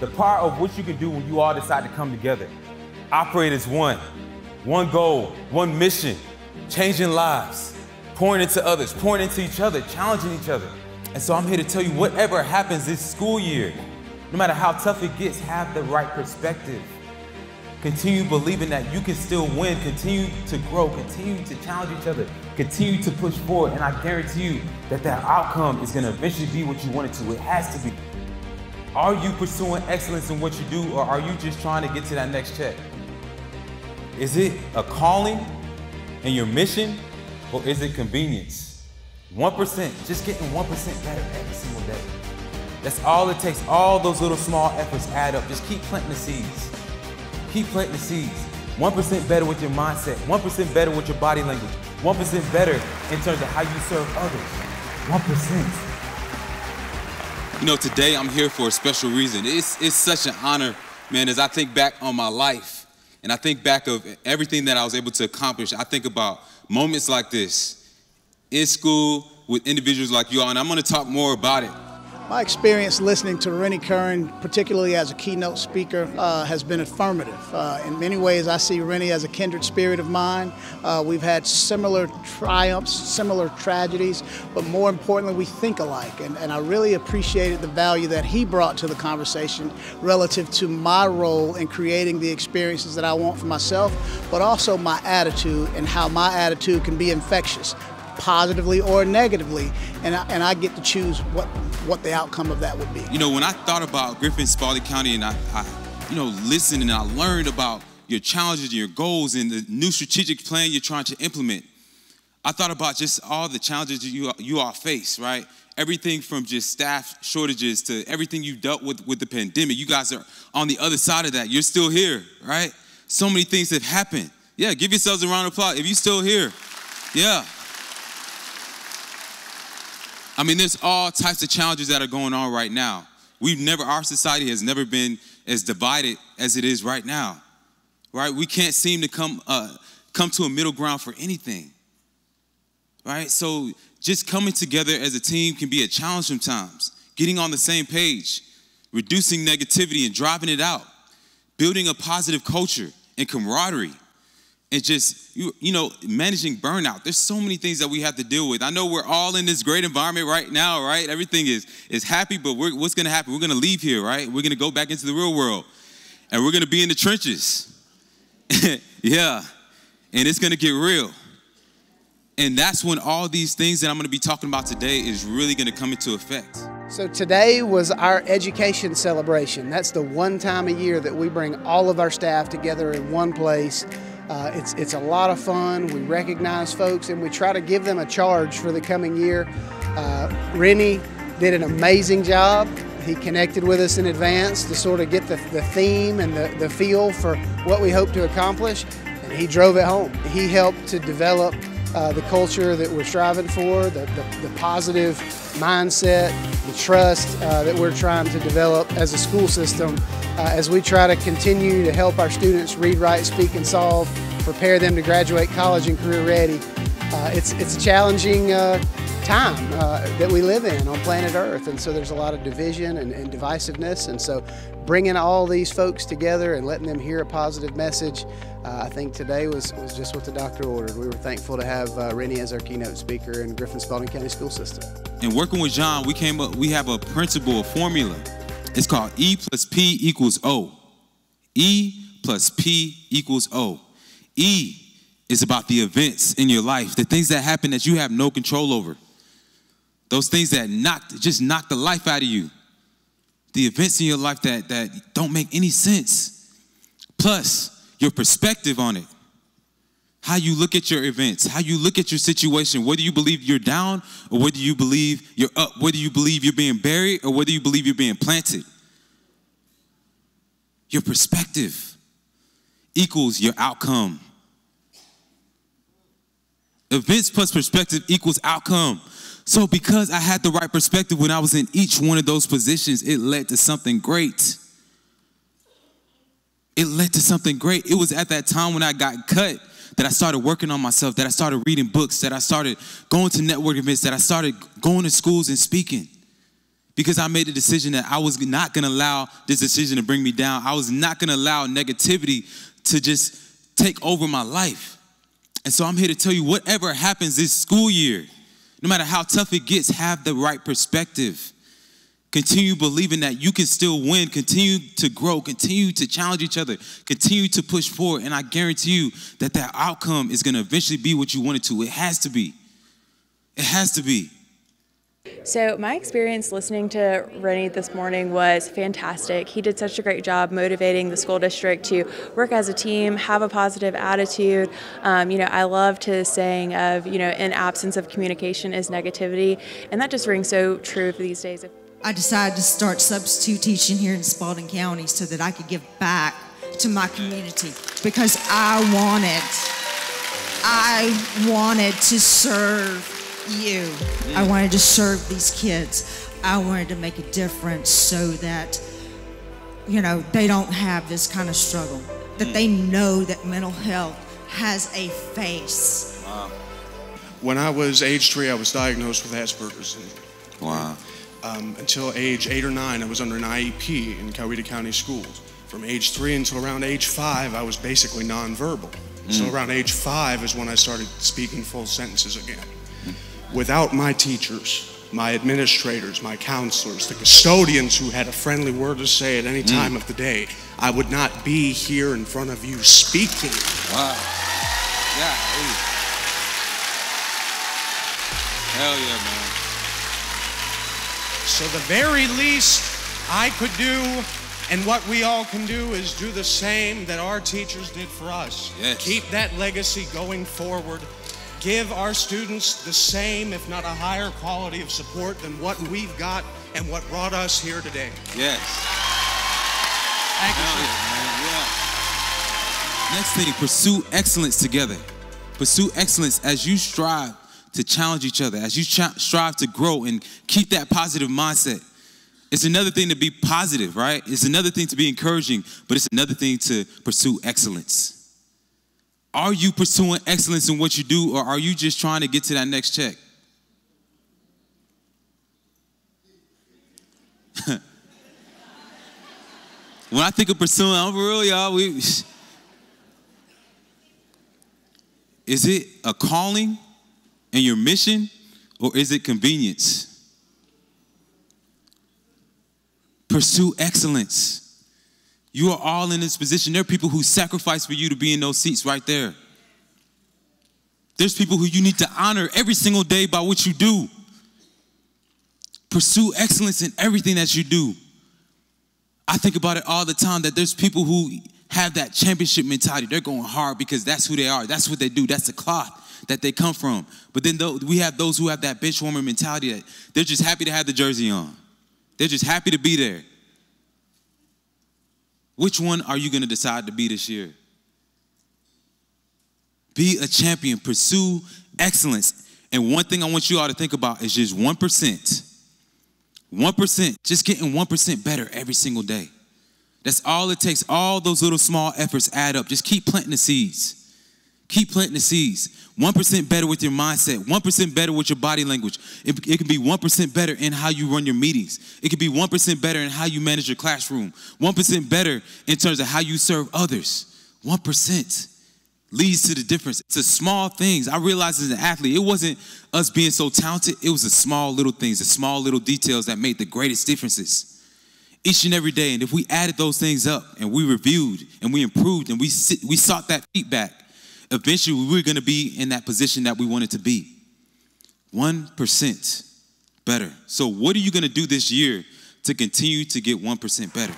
the power of what you can do when you all decide to come together. Operate as one, one goal, one mission, changing lives, pouring into others, pouring into each other, challenging each other. And so I'm here to tell you whatever happens this school year, no matter how tough it gets, have the right perspective. Continue believing that you can still win, continue to grow, continue to challenge each other, continue to push forward, and I guarantee you that that outcome is gonna eventually be what you want it to. It has to be. Are you pursuing excellence in what you do, or are you just trying to get to that next check? Is it a calling and your mission, or is it convenience? 1%, just getting 1% better every single day. That's all it takes. All those little small efforts add up. Just keep planting the seeds. Keep planting the seeds. 1% better with your mindset, 1% better with your body language, 1% better in terms of how you serve others. 1%. You know, today I'm here for a special reason. It's, it's such an honor, man, as I think back on my life and I think back of everything that I was able to accomplish. I think about moments like this in school with individuals like you all, and I'm gonna talk more about it. My experience listening to Rennie Curran, particularly as a keynote speaker, uh, has been affirmative. Uh, in many ways, I see Rennie as a kindred spirit of mine. Uh, we've had similar triumphs, similar tragedies, but more importantly, we think alike. And, and I really appreciated the value that he brought to the conversation relative to my role in creating the experiences that I want for myself, but also my attitude and how my attitude can be infectious positively or negatively, and I, and I get to choose what what the outcome of that would be. You know, when I thought about Griffin Spalding County, and I, I you know, listened and I learned about your challenges and your goals and the new strategic plan you're trying to implement, I thought about just all the challenges you you all face, right? Everything from just staff shortages to everything you've dealt with with the pandemic. You guys are on the other side of that. You're still here, right? So many things have happened. Yeah, give yourselves a round of applause if you're still here. Yeah. I mean, there's all types of challenges that are going on right now. We've never, our society has never been as divided as it is right now, right? We can't seem to come, uh, come to a middle ground for anything, right? So just coming together as a team can be a challenge sometimes. Getting on the same page, reducing negativity and driving it out, building a positive culture and camaraderie and just you, you know managing burnout. There's so many things that we have to deal with. I know we're all in this great environment right now right? Everything is is happy but what's going to happen? We're going to leave here right? We're going to go back into the real world and we're going to be in the trenches. Yeah and it's going to get real. And that's when all these things that i'm going to be talking about today is really going to come into effect. So today was our education celebration. That's the one time a year that we bring all of our staff together in one place uh, it's, it's a lot of fun. We recognize folks and we try to give them a charge for the coming year. Uh, Rennie did an amazing job. He connected with us in advance to sort of get the, the theme and the, the feel for what we hope to accomplish, and he drove it home. He helped to develop uh, the culture that we're striving for, the, the, the positive mindset, the trust uh, that we're trying to develop as a school system uh, as we try to continue to help our students read, write, speak, and solve, prepare them to graduate college and career ready. Uh, it's, it's a challenging uh, time uh, that we live in on planet Earth, and so there's a lot of division and, and, divisiveness, and so bringing all these folks together and letting them hear a positive message, uh, I think today was, was just what the doctor ordered. We were thankful to have uh, Rennie as our keynote speaker in Griffin Spalding County School System. And working with John, we came up, we have a principle, a formula it's called E plus P equals O. E plus P equals O. E is about the events in your life, the things that happen that you have no control over. Those things that knock, just knock the life out of you. The events in your life that, that don't make any sense. Plus, your perspective on it how you look at your events, how you look at your situation, whether you believe you're down or whether you believe you're up, whether you believe you're being buried or whether you believe you're being planted. Your perspective equals your outcome. Events plus perspective equals outcome. So, because I had the right perspective when I was in each one of those positions, it led to something great. It led to something great. It was at that time when I got cut that I started working on myself, that I started reading books, that I started going to network events, that I started going to schools and speaking. because I made the decision that I was not gonna allow this decision to bring me down. I was not gonna allow negativity to just take over my life. And so I'm here to tell you whatever happens this school year, no matter how tough it gets, have the right perspective. Continue believing that you can still win, continue to grow, continue to challenge each other, continue to push forward. And I guarantee you that that outcome is gonna eventually be what you want it to. It has to be. It has to be. So, my experience listening to Rennie this morning was fantastic. He did such a great job motivating the school district to work as a team, have a positive attitude. Um, you know, I loved his saying of, you know, in absence of communication is negativity, and that just rings so true these days. I decided to start substitute teaching here in Spalding County so that I could give back to my community because I wanted, I wanted to serve you. I wanted to serve these kids. I wanted to make a difference so that, you know, they don't have this kind of struggle, that they know that mental health has a face. Wow. When I was age three, I was diagnosed with Asperger's. Wow. Um, until age eight or nine, I was under an IEP in Coweta County schools. From age three until around age five, I was basically nonverbal. So around age five is when I started speaking full sentences again. Without my teachers, my administrators, my counselors, the custodians who had a friendly word to say at any hmm. time of the day, I would not be here in front of you speaking. Wow. Yeah. hey. Hell yeah, man. So the very least I could do and what we all can do is do the same that our teachers did for us. Yes. Keep that legacy going forward. Give our students the same, if not a higher quality of support than what we've got and what brought us here today. Yes. Thank you. Yeah, Next thing, pursue excellence together. Pursue excellence as you strive to challenge each other, as you strive to grow and keep that positive mindset. It's another thing to be positive, right? It's another thing to be encouraging, but it's another thing to pursue excellence. Are you pursuing excellence in what you do, or are you just trying to get to that next check? when I think of pursuing, I'm real, y'all. We, is it a calling and your mission, or is it convenience? Pursue excellence. You are all in this position. There are people who sacrifice for you to be in those seats right there. There's people who you need to honor every single day by what you do. Pursue excellence in everything that you do. I think about it all the time that there's people who have that championship mentality. They're going hard because that's who they are. That's what they do. That's the cloth that they come from. But then though, we have those who have that bench warmer mentality that they're just happy to have the jersey on. They're just happy to be there. Which one are you going to decide to be this year? Be a champion, pursue excellence. And one thing I want you all to think about is just 1%. 1%, just getting 1% better every single day. That's all it takes. All those little small efforts add up. Just keep planting the seeds. Keep planting the seeds. 1% better with your mindset, 1% better with your body language. It, it can be 1% better in how you run your meetings. It can be 1% better in how you manage your classroom. 1% better in terms of how you serve others. 1% leads to the difference. It's the small things. I realized as an athlete, it wasn't us being so talented, it was the small little things, the small little details that made the greatest differences each and every day. And if we added those things up and we reviewed and we improved and we, we sought that feedback, eventually we were going to be in that position that we wanted to be. 1% better. So, what are you going to do this year to continue to get 1% better?